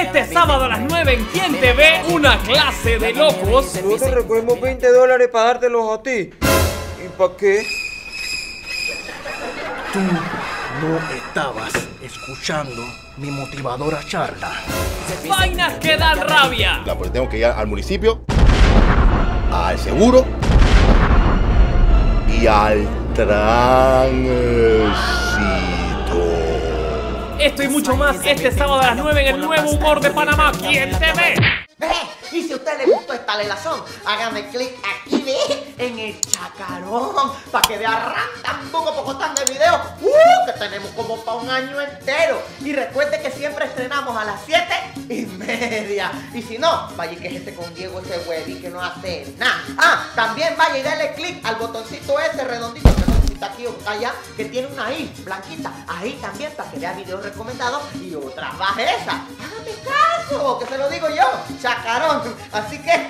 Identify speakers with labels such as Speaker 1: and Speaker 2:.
Speaker 1: Este sábado a las 9 en Quien te ve, una clase de locos.
Speaker 2: Nosotros recogemos 20 dólares para dártelos a ti. ¿Y para qué?
Speaker 3: Tú no estabas escuchando mi motivadora charla.
Speaker 1: Vainas que dan rabia.
Speaker 4: La, pues tengo que ir al municipio, al seguro y al tránsito.
Speaker 1: Esto y mucho más este sábado a las 9 en el nuevo humor de Panamá. ¿Quién te ve?
Speaker 5: Y si a usted le gustó esta lelazón, hágame clic aquí en el chacarón para que vea tan poco pocotán de videos uh, que tenemos como para un año entero. Y recuerde que siempre estrenamos a las 7 y media. Y si no, vaya y quéjese con Diego ese hueví que no hace nada. Ah, también vaya y dale clic al botoncito ese allá, que tiene una I blanquita. Ahí también para que vea videos recomendados y otras bajezas. Hágame caso, que se lo digo yo, chacarón. Así que.